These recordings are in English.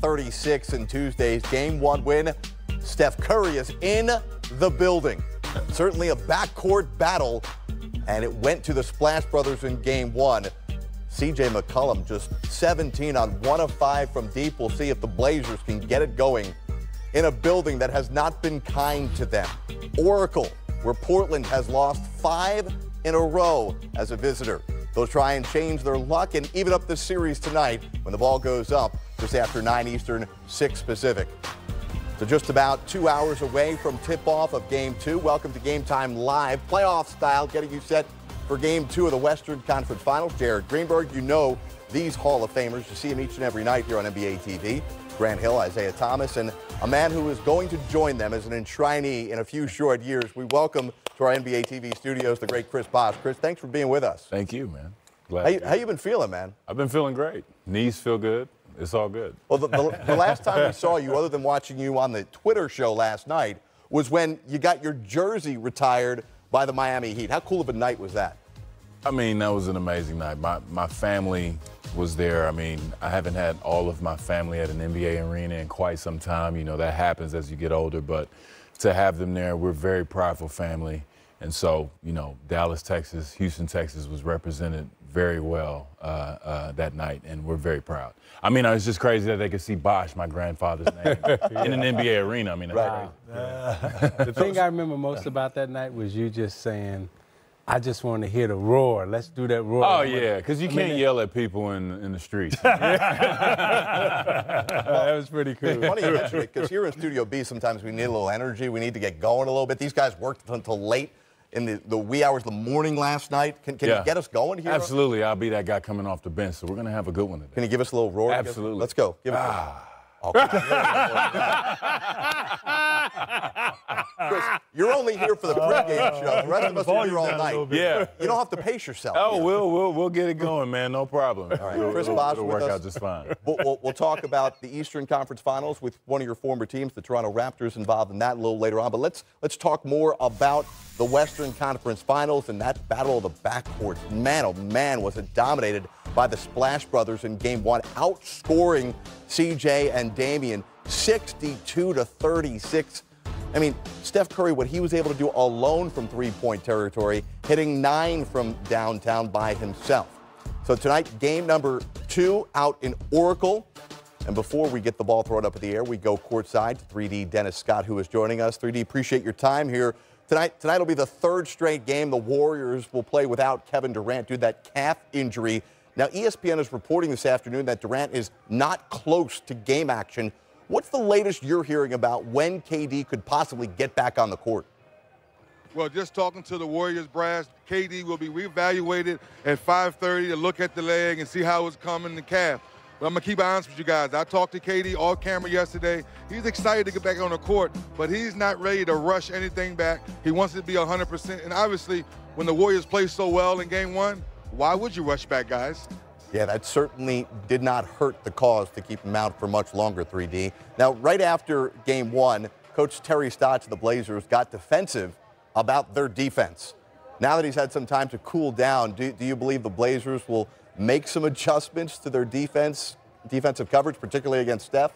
36 in Tuesday's game one win. Steph Curry is in the building. Certainly a backcourt battle, and it went to the Splash Brothers in game one. CJ McCollum just 17 on one of five from deep. We'll see if the Blazers can get it going in a building that has not been kind to them. Oracle, where Portland has lost five in a row as a visitor. They'll try and change their luck and even up the series tonight when the ball goes up just after 9 Eastern, 6 Pacific. So just about two hours away from tip-off of Game 2. Welcome to Game Time Live, playoff style, getting you set for Game 2 of the Western Conference Finals. Jared Greenberg, you know these Hall of Famers. You see them each and every night here on NBA TV. Grant Hill, Isiah Thomas, and a man who is going to join them as an enshrinee in a few short years. We welcome to our NBA TV studios the great Chris Bosh. Chris, thanks for being with us. Thank you, man. Glad. How you, how you been feeling, man? I've been feeling great. Knees feel good. It's all good. Well, the, the, the last time we saw you, other than watching you on the Twitter show last night, was when you got your jersey retired by the Miami Heat. How cool of a night was that? I mean, that was an amazing night. My, my family was there. I mean, I haven't had all of my family at an NBA arena in quite some time. You know, that happens as you get older, but to have them there, we're a very prideful family. And so, you know, Dallas, Texas, Houston, Texas was represented very well uh, uh, that night, and we're very proud. I mean, it's just crazy that they could see Bosh, my grandfather's name, in an NBA arena. I mean, right. Uh, the thing I remember most about that night was you just saying, I just want to hear the roar. Let's do that roar. Oh yeah, because you I can't mean, yell at people in in the streets. that was pretty cool. It's funny you mention it because here in Studio B, sometimes we need a little energy. We need to get going a little bit. These guys worked until late in the, the wee hours of the morning last night. Can, can yeah. you get us going here? Absolutely. I'll be that guy coming off the bench, so we're going to have a good one today. Can you give us a little roar? Absolutely. Let's go. Give ah. Okay. Chris, you're only here for the pregame show. The rest of us are here all night. Yeah. You don't have to pace yourself. Oh, we'll, we'll we'll get it going, man. No problem. All right. Chris Bosh will work us. out just fine. We'll, we'll, we'll, talk about the Eastern Conference Finals with one of your former teams, the Toronto Raptors, involved in that a little later on. But let's let's talk more about the Western Conference Finals and that battle of the backcourts. Man, oh man, was it dominated by the Splash Brothers in Game One, outscoring CJ and Damian 62 to 36. I mean, Steph Curry, what he was able to do alone from three-point territory, hitting nine from downtown by himself. So tonight, game number two out in Oracle. And before we get the ball thrown up in the air, we go courtside to 3D Dennis Scott, who is joining us. 3D, appreciate your time here. Tonight, tonight will be the third straight game the Warriors will play without Kevin Durant due to that calf injury now, ESPN is reporting this afternoon that Durant is not close to game action. What's the latest you're hearing about when KD could possibly get back on the court? Well, just talking to the Warriors brass, KD will be reevaluated at 5:30 to look at the leg and see how it's coming the calf. But I'm gonna keep honest with you guys. I talked to KD off camera yesterday. He's excited to get back on the court, but he's not ready to rush anything back. He wants it to be 100%. And obviously, when the Warriors play so well in Game One, why would you rush back, guys? Yeah, that certainly did not hurt the cause to keep him out for much longer, 3D. Now, right after game one, Coach Terry Stotts of the Blazers got defensive about their defense. Now that he's had some time to cool down, do, do you believe the Blazers will make some adjustments to their defense, defensive coverage, particularly against Steph?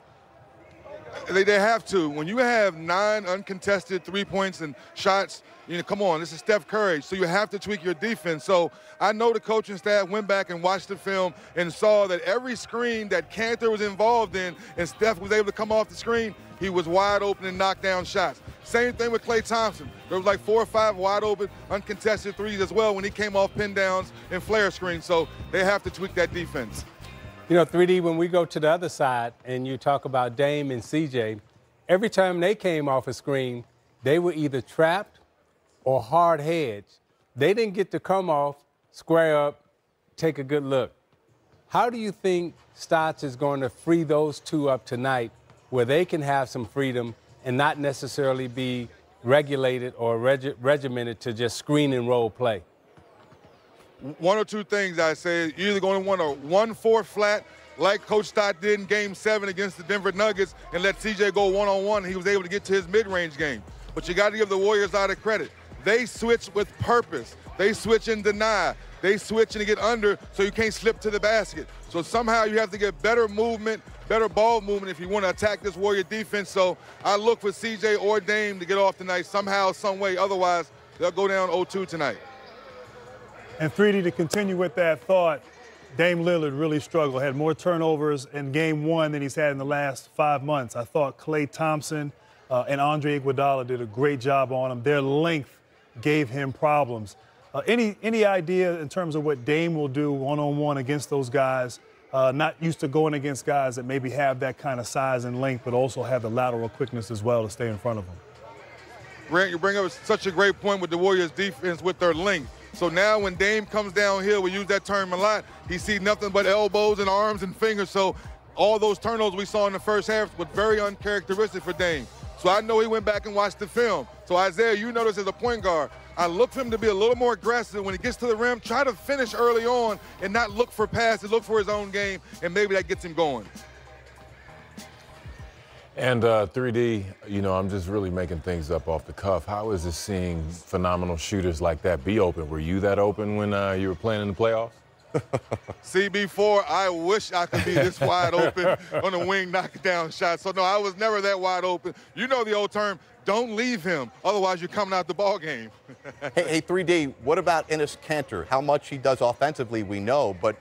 They, they have to. When you have nine uncontested three points and shots, you know, come on, this is Steph Curry, so you have to tweak your defense. So I know the coaching staff went back and watched the film and saw that every screen that Kanter was involved in and Steph was able to come off the screen, he was wide open and knock down shots. Same thing with Klay Thompson. There was like four or five wide open, uncontested threes as well when he came off pin downs and flare screens. So they have to tweak that defense. You know, 3D, when we go to the other side and you talk about Dame and CJ, every time they came off a screen, they were either trapped or hard hedge. They didn't get to come off, square up, take a good look. How do you think Stotts is going to free those two up tonight where they can have some freedom and not necessarily be regulated or reg- regimented to just screen and role play? One or two things I say. You're either going to want a 1-4 flat like Coach Stott did in Game 7 against the Denver Nuggets and let CJ go one-on-one. He was able to get to his mid-range game. But you got to give the Warriors a lot of credit. They switch with purpose. They switch and deny. They switch and get under so you can't slip to the basket. So somehow you have to get better movement better ball movement if you want to attack this Warrior defense. So I look for CJ or Dame to get off tonight somehow, some way. Otherwise, they'll go down 0-2 tonight. And 3D to continue with that thought, Dame Lillard really struggled, had more turnovers in game one than he's had in the last five months. I thought Klay Thompson uh, and Andre Iguodala did a great job on him. Their length gave him problems. Uh, any, any idea in terms of what Dame will do one-on-one against those guys? Uh, not used to going against guys that maybe have that kind of size and length, but also have the lateral quickness as well to stay in front of them. Grant, you bring up such a great point with the Warriors defense with their length. So now when Dame comes downhill, we use that term a lot, he sees nothing but elbows and arms and fingers. So all those turnovers we saw in the first half was very uncharacteristic for Dame. So I know he went back and watched the film. So Isiah, you notice as a point guard, I look for him to be a little more aggressive when he gets to the rim, try to finish early on and not look for passes, look for his own game, and maybe that gets him going. And uh, 3D, you know, I'm just really making things up off the cuff. How is it seeing phenomenal shooters like that be open? Were you that open when uh, you were playing in the playoffs? CB4, I wish I could be this wide open on the wing knockdown shot. So, no, I was never that wide open. You know the old term, don't leave him, otherwise you're coming out the ball game. hey, hey, 3D, what about Enes Kanter? How much he does offensively, we know, but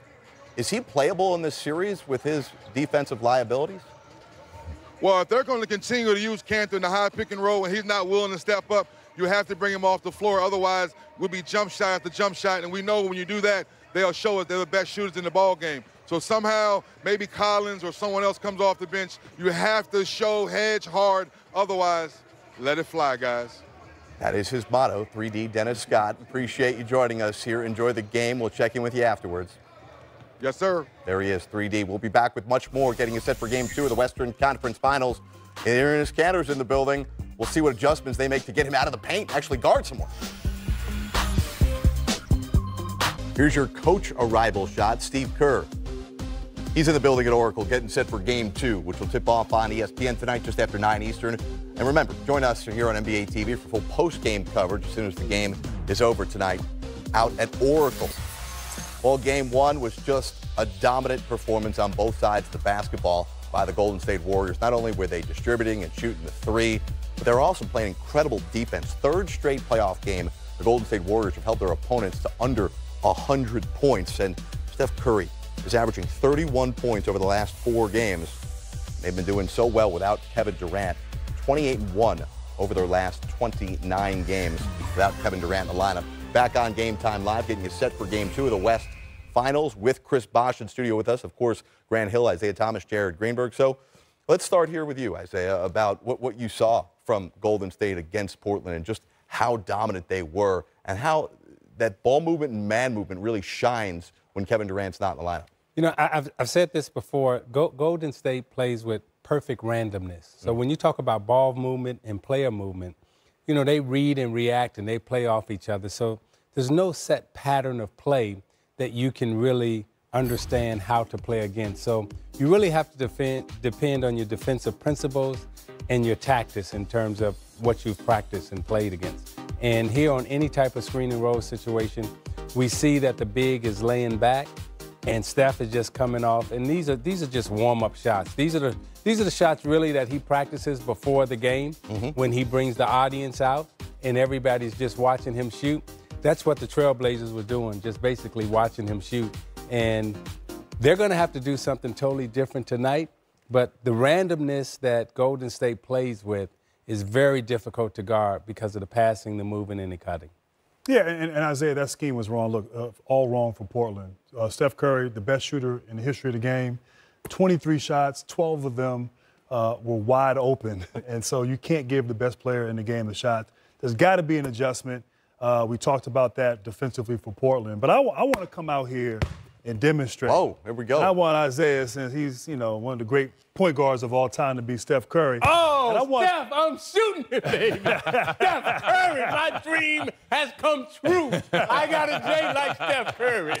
is he playable in this series with his defensive liabilities? Well, if they're going to continue to use Kanter in the high pick and roll and he's not willing to step up, you have to bring him off the floor. Otherwise, we'll be jump shot after jump shot. And we know when you do that, they'll show us they're the best shooters in the ball game. So somehow, maybe Collins or someone else comes off the bench. You have to show hedge hard. Otherwise, let it fly, guys. That is his motto, 3D Dennis Scott. Appreciate you joining us here. Enjoy the game. We'll check in with you afterwards. Yes, sir. There he is, 3D. We'll be back with much more, getting you set for game two of the Western Conference Finals. And Aaron Kanter's in the building. We'll see what adjustments they make to get him out of the paint, actually guard someone. Here's your coach arrival shot, Steve Kerr. He's in the building at Oracle, getting set for game two, which will tip off on ESPN tonight just after 9 Eastern. And remember, join us here on NBA TV for full post-game coverage as soon as the game is over tonight out at Oracle. Well, game one was just a dominant performance on both sides of the basketball by the Golden State Warriors. Not only were they distributing and shooting the three, but they're also playing incredible defense. Third straight playoff game, the Golden State Warriors have held their opponents to under 100 points. And Steph Curry is averaging 31 points over the last four games. They've been doing so well without Kevin Durant. 28 1 over their last 29 games without Kevin Durant in the lineup. Back on Game Time Live, getting you set for Game 2 of the West Finals with Chris Bosh in studio with us. Of course, Grant Hill, Isiah Thomas, Jared Greenberg. So let's start here with you, Isiah, about what, what you saw from Golden State against Portland and just how dominant they were and how that ball movement and man movement really shines when Kevin Durant's not in the lineup. You know, I, have I've said this before. Go, Golden State plays with perfect randomness. So mm when you talk about ball movement and player movement, you know, they read and react and they play off each other. So there's no set pattern of play that you can really understand how to play against. So you really have to defend, depend on your defensive principles and your tactics in terms of what you've practiced and played against. And here on any type of screen and roll situation, we see that the big is laying back and Steph is just coming off. And these are these are just warm-up shots. These are the these are the shots really that he practices before the game mm-hmm. when he brings the audience out and everybody's just watching him shoot. That's what the Trailblazers were doing, just basically watching him shoot. And they're going to have to do something totally different tonight. But the randomness that Golden State plays with is very difficult to guard because of the passing, the moving, and the cutting. Yeah, and, and Isiah, that scheme was wrong. Look, uh, all wrong for Portland. Uh, Steph Curry, the best shooter in the history of the game, 23 shots, 12 of them uh, were wide open. and so you can't give the best player in the game the shot. There's got to be an adjustment. Uh, we talked about that defensively for Portland. But I, w- I want to come out here and demonstrate. Oh, here we go. I want Isiah, since he's, you know, one of the great point guards of all time, to be Steph Curry. Oh, want... Steph, I'm shooting it, baby. Steph Curry, my dream has come true. I got a J like Steph Curry.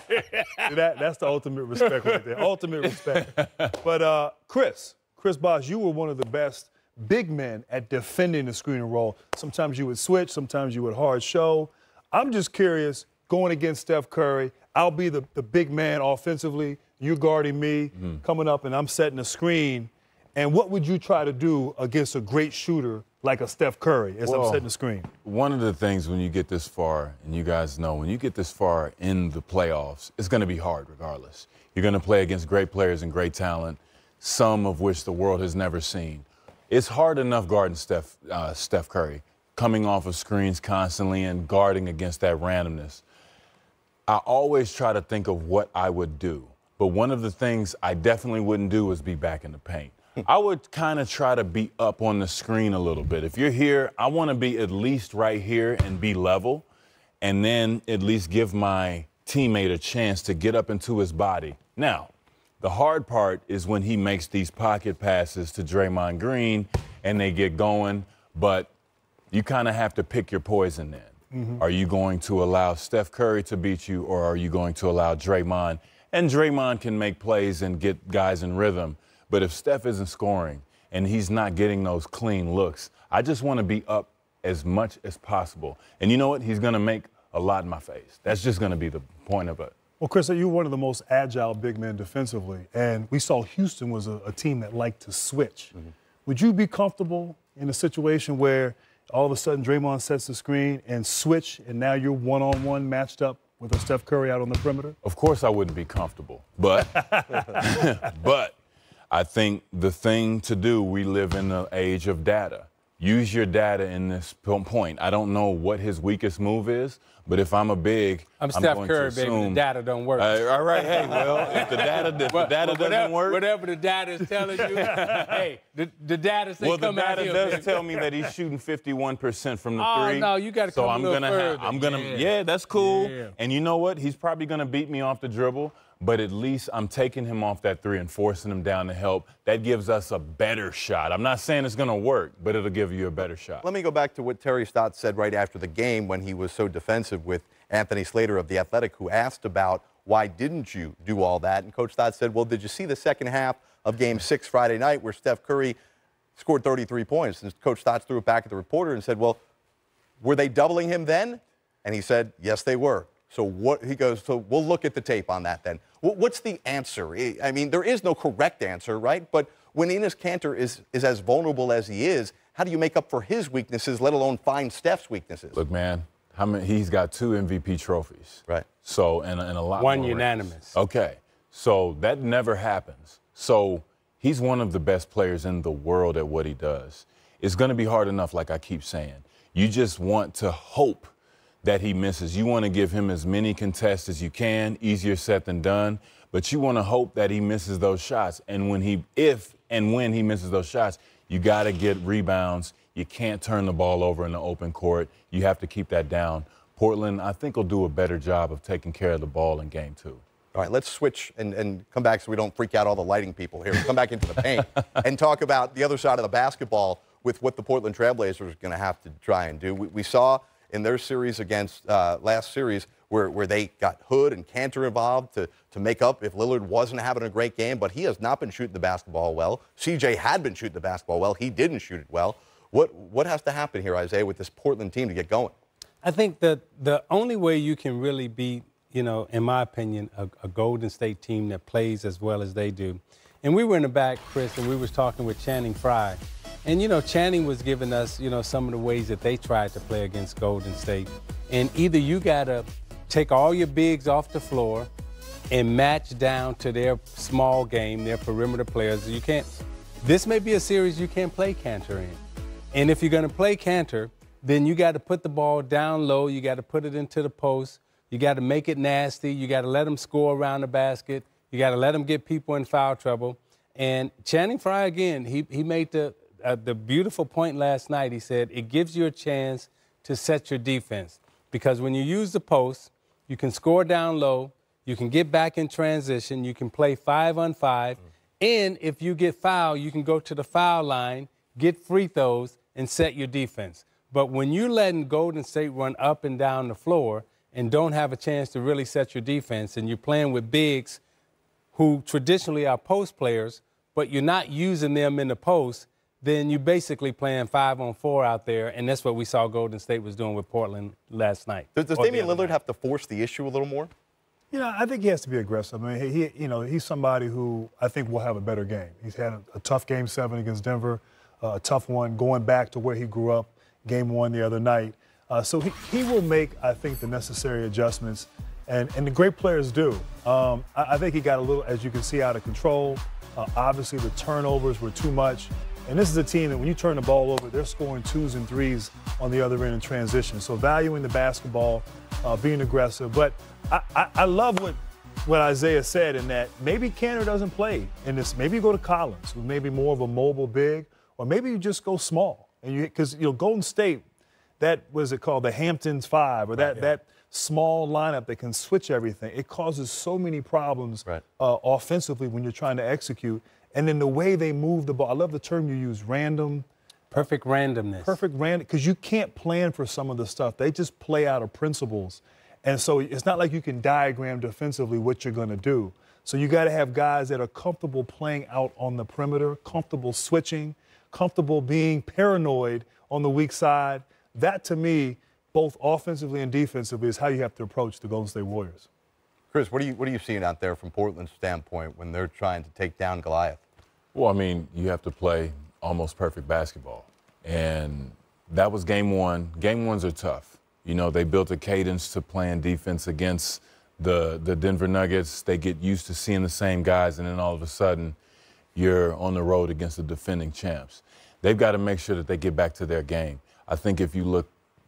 that, that's the ultimate respect right there. Ultimate respect. But uh, Chris, Chris Bosh, you were one of the best big men at defending the screen and roll. Sometimes you would switch, sometimes you would hard show. I'm just curious, going against Steph Curry, I'll be the, the big man offensively. you guarding me, mm-hmm. coming up, and I'm setting a screen. And what would you try to do against a great shooter like a Steph Curry as well, I'm setting the screen? One of the things when you get this far, and you guys know, when you get this far in the playoffs, it's going to be hard regardless. You're going to play against great players and great talent, some of which the world has never seen. It's hard enough guarding Steph, uh, Steph Curry, coming off of screens constantly and guarding against that randomness. I always try to think of what I would do. But one of the things I definitely wouldn't do is be back in the paint. I would kind of try to be up on the screen a little bit. If you're here, I want to be at least right here and be level, and then at least give my teammate a chance to get up into his body. Now, the hard part is when he makes these pocket passes to Draymond Green and they get going, but you kind of have to pick your poison then. Mm-hmm. Are you going to allow Steph Curry to beat you, or are you going to allow Draymond? And Draymond can make plays and get guys in rhythm. But if Steph isn't scoring and he's not getting those clean looks, I just want to be up as much as possible. And you know what? He's going to make a lot in my face. That's just going to be the point of it. Well, Chris, you're one of the most agile big men defensively, and we saw Houston was a, a team that liked to switch. Mm-hmm. Would you be comfortable in a situation where all of a sudden Draymond sets the screen and switch, and now you're one-on-one matched up with a Steph Curry out on the perimeter? Of course, I wouldn't be comfortable, but but I think the thing to do. We live in the age of data use your data in this point. I don't know what his weakest move is, but if I'm a big, I'm, I'm Steph Curry, baby. The data don't work. Uh, all right, hey, well, if the data, if the data whatever, doesn't work, whatever the data is telling you, hey, the, the data says well, come the data does baby. tell me that he's shooting 51% from the oh, three. no, you got to so come I'm a little gonna further. I'm gonna, yeah, yeah that's cool. Yeah. And you know what? He's probably gonna beat me off the dribble but at least I'm taking him off that three and forcing him down to help. That gives us a better shot. I'm not saying it's going to work, but it'll give you a better shot. Let me go back to what Terry Stotts said right after the game when he was so defensive with Anthony Slater of The Athletic, who asked about why didn't you do all that? And Coach Stotts said, well, did you see the second half of game six Friday night where Steph Curry scored 33 points? And Coach Stotts threw it back at the reporter and said, well, were they doubling him then? And he said, yes, they were. So what he goes, so we'll look at the tape on that then. What's the answer? I mean, there is no correct answer, right? But when Enes Kanter is, is as vulnerable as he is, how do you make up for his weaknesses, let alone find Steph's weaknesses? Look, man, how many, he's got two MVP trophies. Right. So, and, and a lot One unanimous. Rings. Okay. So that never happens. So he's one of the best players in the world at what he does. It's going to be hard enough, like I keep saying. You just want to hope that he misses. You want to give him as many contests as you can, easier said than done, but you want to hope that he misses those shots. And when he, if and when he misses those shots, you got to get rebounds. You can't turn the ball over in the open court. You have to keep that down. Portland, I think, will do a better job of taking care of the ball in game two. All right, let's switch and, and come back so we don't freak out all the lighting people here. come back into the paint and talk about the other side of the basketball with what the Portland Trailblazers are going to have to try and do. We, we saw in their series against uh, last series where, where they got Hood and Kanter involved to, to make up if Lillard wasn't having a great game, but he has not been shooting the basketball well. CJ had been shooting the basketball well. He didn't shoot it well. What, what has to happen here, Isiah, with this Portland team to get going? I think that the only way you can really beat, you know, in my opinion, a, a Golden State team that plays as well as they do. And we were in the back, Chris, and we was talking with Channing Frye. And, you know, Channing was giving us, you know, some of the ways that they tried to play against Golden State. And either you got to take all your bigs off the floor and match down to their small game, their perimeter players. You can't, this may be a series you can't play Kanter in. And if you're to play Kanter, then you got to put the ball down low. You got to put it into the post. You got to make it nasty. You got to let them score around the basket. You got to let them get people in foul trouble. And Channing Frye, again, he, he made the, uh, the beautiful point last night. He said it gives you a chance to set your defense because when you use the post, you can score down low, you can get back in transition, you can play five on 5 mm. and if you get fouled, you can go to the foul line, get free throws, and set your defense. But when you're letting Golden State run up and down the floor and don't have a chance to really set your defense, and you're playing with bigs who traditionally are post players, but you're not using them in the post, then you're basically playing five on four out there, and that's what we saw Golden State was doing with Portland last night. Does, does Damian Lillard night. have to force the issue a little more? You know, I think he has to be aggressive. I mean, he, you know, he's somebody who I think will have a better game. He's had a, a tough game seven against Denver, uh, a tough one going back to where he grew up, game one the other night. Uh, so he, he will make, I think, the necessary adjustments, and, and the great players do. Um, I, I, think he got a little, as you can see, out of control. Uh, obviously, the turnovers were too much. And this is a team that when you turn the ball over, they're scoring twos and threes on the other end in transition. So valuing the basketball, uh, being aggressive. But I, I, I, love what what Isiah said in that maybe Kanter doesn't play in this. Maybe you go to Collins, who maybe more of a mobile big, or maybe you just go small. And you because you know Golden State, that was it called the Hamptons Five, or that right, yeah. that small lineup that can switch everything. It causes so many problems right. uh, offensively when you're trying to execute. And then the way they move the ball. I love the term you use, random. Perfect randomness. Perfect random, because you can't plan for some of the stuff. They just play out of principles. And so it's not like you can diagram defensively what you're going to do. So you got to have guys that are comfortable playing out on the perimeter, comfortable switching, comfortable being paranoid on the weak side. That to me, both offensively and defensively, is how you have to approach the Golden State Warriors. Chris, what are you what are you seeing out there from Portland's standpoint when they're trying to take down Goliath? Well, I mean, you have to play almost perfect basketball, and that was game one. Game ones are tough you know, they built a cadence to playing defense against the the Denver Nuggets. They get used to seeing the same guys, and then all of a sudden, you're on the road against the defending champs. They've got to make sure that they get back to their game. I think if you look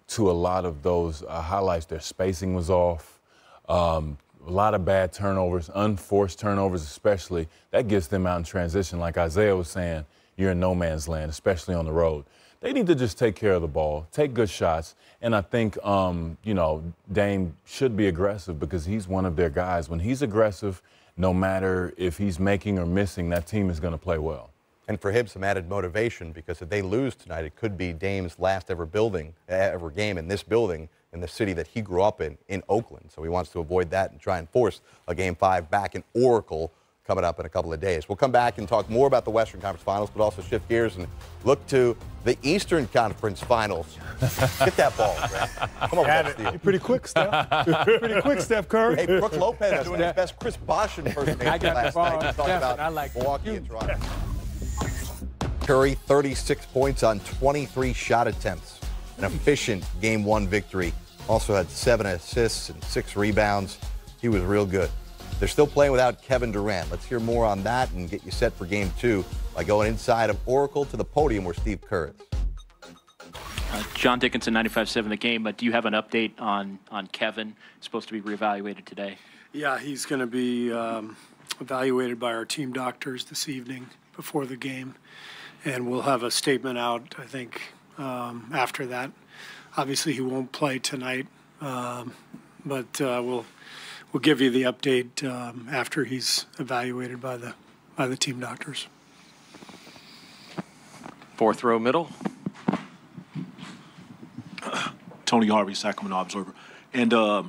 to a lot of those uh, highlights, their spacing was off. Um, a lot of bad turnovers, unforced turnovers, especially. That gets them out in transition. Like Isiah was saying, you're in no man's land, especially on the road they need to just take care of the ball, take good shots, and I think um, you know Dame should be aggressive because he's one of their guys. When he's aggressive, no matter if he's making or missing, that team is going to play well. And for him, some added motivation because if they lose tonight, it could be Dame's last ever building, eh, ever game in this building in the city that he grew up in, in Oakland. So he wants to avoid that and try and force a game five back in Oracle coming up in a couple of days. We'll come back and talk more about the Western Conference Finals, but also shift gears and look to the Eastern Conference Finals. Get that ball, Greg. Come on, Got You're pretty quick, Steph. pretty quick, Steph Curry. Hey, Brook Lopez doing his best Chris Bosh impersonation I got last the ball. night. Talking about I like Milwaukee and Toronto. Curry, 36 points on 23 shot attempts. An efficient game one victory. Also had seven assists and six rebounds. He was real good. They're still playing without Kevin Durant. Let's hear more on that and get you set for game two by going inside of Oracle to the podium where Steve Kerr is. Uh, John Dickinson, 95.7 the game. But do you have an update on, on Kevin? He's supposed to be reevaluated today. Yeah, he's going to be um, evaluated by our team doctors this evening before the game. And we'll have a statement out, I think, um, after that. Obviously, he won't play tonight, um, but uh, we'll we'll give you the update um, after he's evaluated by the by the team doctors. Fourth row middle. Tony Harvey, Sacramento Observer, and uh,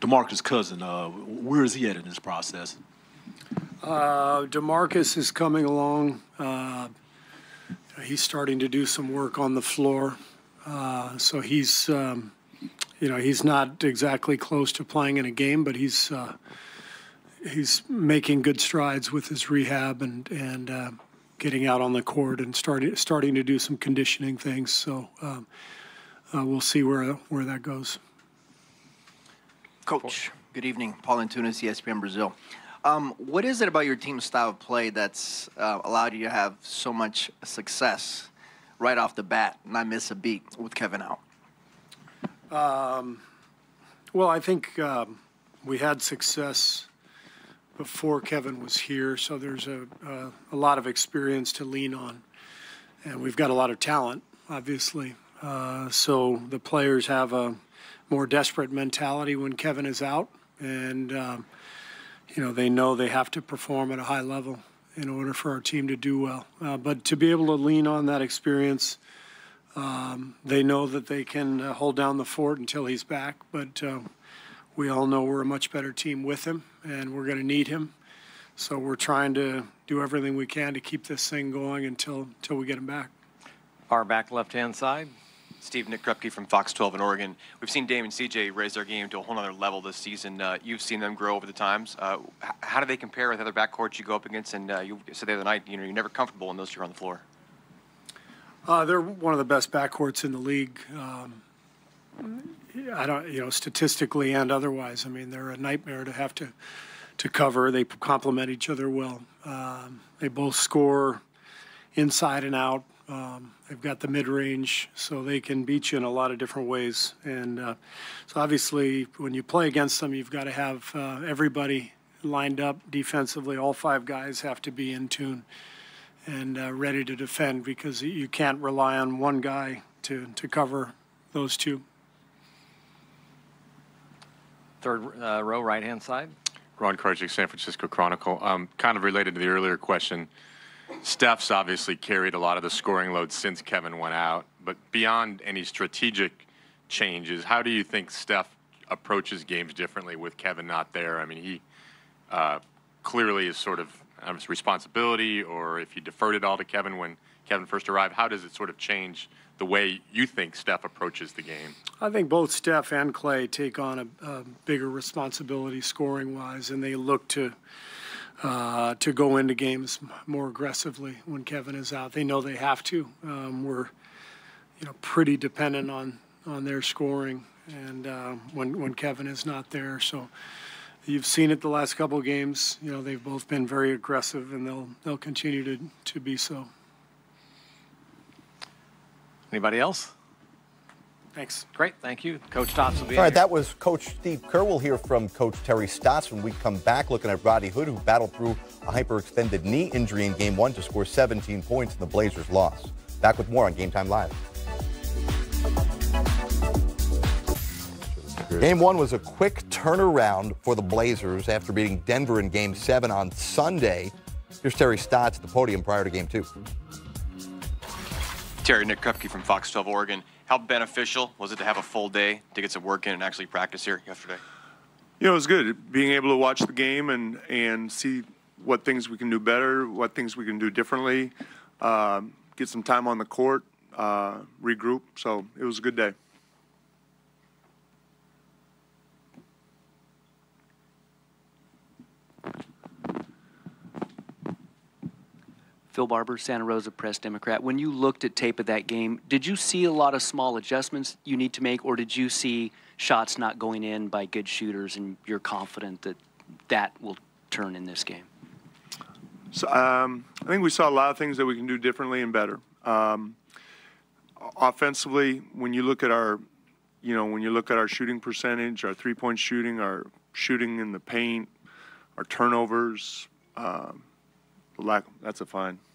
Demarcus Cousin. Uh, where is he at in this process? Uh, Demarcus is coming along. Uh, he's starting to do some work on the floor, uh, so he's. Um, you know, he's not exactly close to playing in a game, but he's uh, he's making good strides with his rehab and and uh, getting out on the court and starting starting to do some conditioning things. So um, uh, we'll see where where that goes. Coach, good evening. Paul Antunes, ESPN Brazil. Um, what is it about your team's style of play that's uh, allowed you to have so much success right off the bat, and not miss a beat with Kevin out? Um, well, I think um, we had success before Kevin was here, so there's a, a, a, lot of experience to lean on. And we've got a lot of talent, obviously. Uh, so the players have a more desperate mentality when Kevin is out. And, um, you know, they know they have to perform at a high level in order for our team to do well. Uh, but to be able to lean on that experience – um, they know that they can uh, hold down the fort until he's back, but uh, we all know we're a much better team with him, and we're going to need him. So we're trying to do everything we can to keep this thing going until until we get him back. Far back left hand side. Steve, Nick from Fox 12 in Oregon. We've seen Dame and CJ raise their game to a whole other level this season. Uh, you've seen them grow over the times. Uh, how do they compare with other backcourts you go up against? And uh, you said the other night, you know, you're never comfortable when those two are on the floor. Uh, they're one of the best backcourts in the league. Um, I don't, you know, statistically and otherwise. I mean, they're a nightmare to have to to cover. They complement each other well. Um, they both score inside and out. Um, they've got the mid range, so they can beat you in a lot of different ways. And uh, so, obviously, when you play against them, you've got to have uh, everybody lined up defensively. All five guys have to be in tune and uh, ready to defend because you can't rely on one guy to, to cover those two. Third uh, row, right hand side. Ron Kroichick, San Francisco Chronicle. Um, kind of related to the earlier question, Steph's obviously carried a lot of the scoring load since Kevin went out. But beyond any strategic changes, how do you think Steph approaches games differently with Kevin not there? I mean, he uh, clearly is sort of his responsibility, or if you deferred it all to Kevin when Kevin first arrived, how does it sort of change the way you think Steph approaches the game? I think both Steph and Klay take on a, a bigger responsibility scoring wise, and they look to uh, to go into games more aggressively when Kevin is out. They know they have to. Um, we're you know pretty dependent on on their scoring, and uh, when when Kevin is not there, so. You've seen it the last couple of games. You know they've both been very aggressive, and they'll they'll continue to, to be so. Anybody else? Thanks. Great, thank you. Coach Stotts will be All right, here. that was Coach Steve Kerr. We'll hear from Coach Terry Stotts when we come back, looking at Rodney Hood, who battled through a hyperextended knee injury in Game 1 to score 17 points in the Blazers' loss. Back with more on Game Time Live. Game 1 was a quick turnaround for the Blazers after beating Denver in Game 7 on Sunday. Here's Terry Stotts at the podium prior to Game 2. Terry, Nick Krupke from Fox 12 Oregon. How beneficial was it to have a full day to get some work in and actually practice here yesterday? You know, it was good being able to watch the game and and see what things we can do better, what things we can do differently, uh, get some time on the court, uh, regroup. So it was a good day. Phil Barber, Santa Rosa Press Democrat. When you looked at tape of that game, did you see a lot of small adjustments you need to make, or did you see shots not going in by good shooters, and you're confident that that will turn in this game? So um, I think we saw a lot of things that we can do differently and better. Um, offensively, when you look at our, you know, when you look at our shooting percentage, our three-point shooting, our shooting in the paint, our turnovers. Um, lack, that's a fine.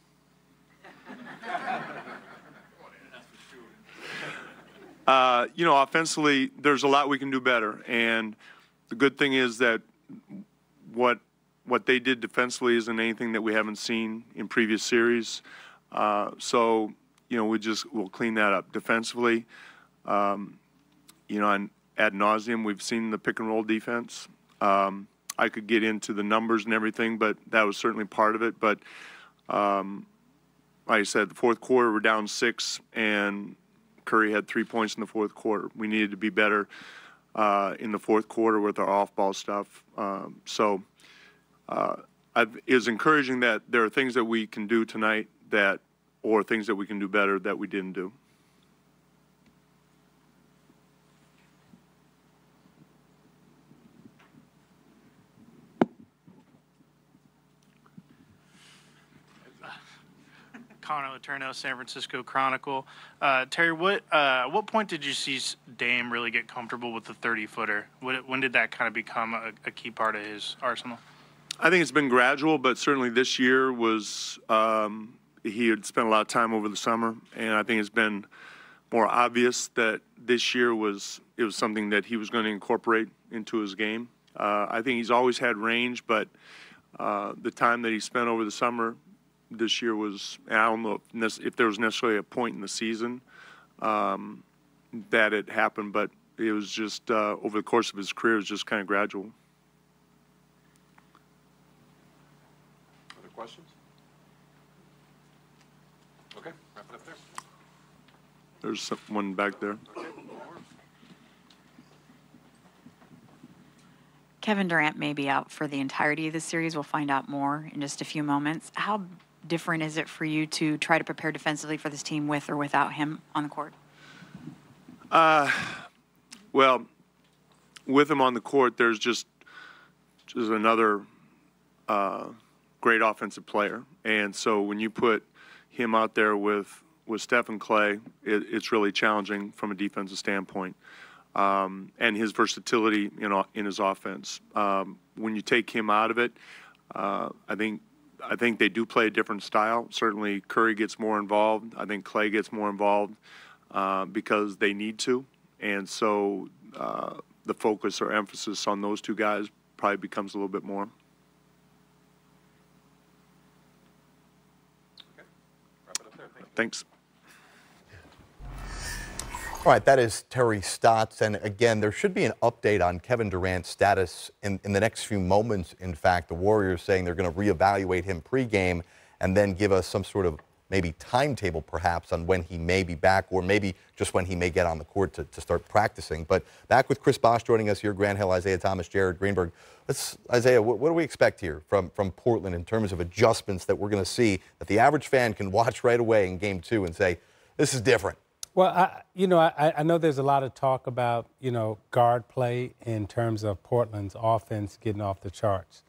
Uh, you know, offensively, there's a lot we can do better, and the good thing is that what what they did defensively isn't anything that we haven't seen in previous series. Uh, so, you know, we just we'll clean that up defensively. Um, you know, and ad nauseum, we've seen the pick and roll defense. Um, I could get into the numbers and everything, but that was certainly part of it. But um, like I said, the fourth quarter we're down six, and Curry had three points in the fourth quarter. We needed to be better uh, in the fourth quarter with our off-ball stuff. Um, so uh, I've, it was encouraging that there are things that we can do tonight that, or things that we can do better that we didn't do. Connor Letourneau, San Francisco Chronicle. Uh, Terry, what uh, what point did you see Dame really get comfortable with the 30 footer? When did that kind of become a, a, key part of his arsenal? I think it's been gradual, but certainly this year was um, he had spent a lot of time over the summer, and I think it's been more obvious that this year was it was something that he was going to incorporate into his game. Uh, I think he's always had range, but uh, the time that he spent over the summer this year was I don't know if, if there was necessarily a point in the season um, that it happened, but it was just uh, over the course of his career, it was just kind of gradual. Other questions? Okay, wrap it up there. there's someone back there. Kevin Durant may be out for the entirety of the series. We'll find out more in just a few moments. How different is it for you to try to prepare defensively for this team with or without him on the court? Uh, well, with him on the court, there's just just another uh, great offensive player, and so when you put him out there with with Steph and Klay, it, it's really challenging from a defensive standpoint. Um, and his versatility in, in his offense. Um, when you take him out of it, uh, I think I think they do play a different style. Certainly, Curry gets more involved. I think Klay gets more involved uh, because they need to, and so uh, the focus or emphasis on those two guys probably becomes a little bit more. Thanks. All right, that is Terry Stotts. And again, there should be an update on Kevin Durant's status in, in the next few moments. In fact, the Warriors saying they're going to reevaluate him pregame and then give us some sort of maybe timetable perhaps on when he may be back or maybe just when he may get on the court to, to start practicing. But back with Chris Bosh joining us here, Grant Hill, Isiah Thomas, Jared Greenberg. Let's, Isiah, what, what do we expect here from, from Portland in terms of adjustments that we're going to see that the average fan can watch right away in game two and say, this is different? Well, I, you know, I, I know there's a lot of talk about, you know, guard play in terms of Portland's offense getting off the charts.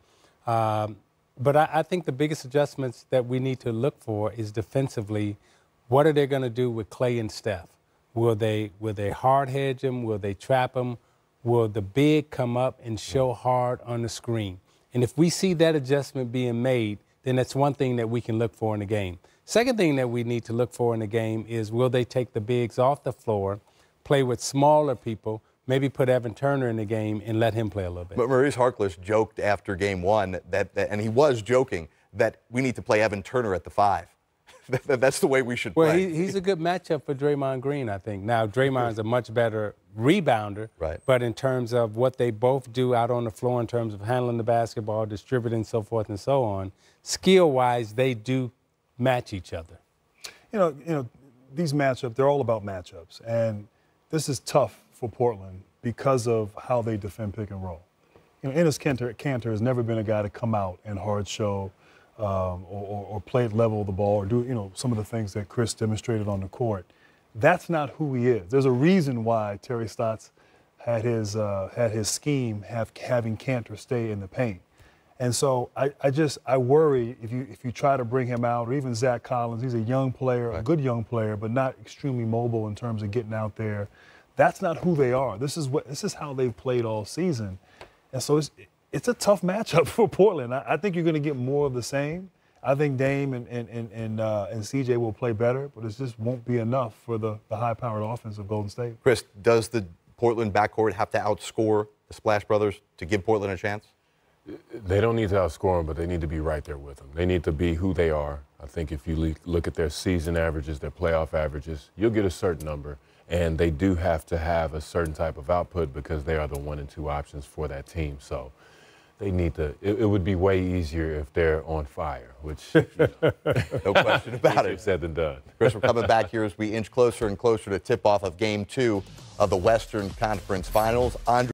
Um, but I, I, think the biggest adjustments that we need to look for is defensively. What are they going to do with Klay and Steph? Will they will they hard hedge them? Will they trap them? Will the big come up and show hard on the screen? And if we see that adjustment being made, then that's one thing that we can look for in the game. Second thing that we need to look for in the game is will they take the bigs off the floor, play with smaller people, maybe put Evan Turner in the game and let him play a little bit. But Maurice Harkless joked after game one that, that and he was joking that we need to play Evan Turner at the five. That's the way we should well, play. Well, he, he's a good matchup for Draymond Green, I think. Now, Draymond's a much better rebounder, right. but in terms of what they both do out on the floor, in terms of handling the basketball, distributing, so forth and so on, skill-wise, they do match each other? You know, you know, these matchups, they're all about matchups. And this is tough for Portland because of how they defend pick and roll. You know, Enes Kanter, Kanter has never been a guy to come out and hard show um, or, or, play level of the ball or do, you know, some of the things that Chris demonstrated on the court. That's not who he is. There's a reason why Terry Stotts had his, uh, had his scheme have, having Kanter stay in the paint. And so I, I just I worry if you if you try to bring him out, or even Zach Collins, he's a young player, right. a good young player, but not extremely mobile in terms of getting out there. That's not who they are. This is what this is how they've played all season, and so it's it's a tough matchup for Portland. I, I think you're going to get more of the same. I think Dame and and and and, uh, and CJ will play better, but it just won't be enough for the the high-powered offense of Golden State. Chris, does the Portland backcourt have to outscore the Splash Brothers to give Portland a chance? They don't need to outscore them, but they need to be right there with them. They need to be who they are. I think if you look at their season averages, their playoff averages, you'll get a certain number. And they do have to have a certain type of output because they are the one and two options for that team. So they need to. It, it would be way easier if they're on fire, which you know, no question about it. Said than done. Chris, we're coming back here as we inch closer and closer to tip off of Game Two of the Western Conference Finals. Andre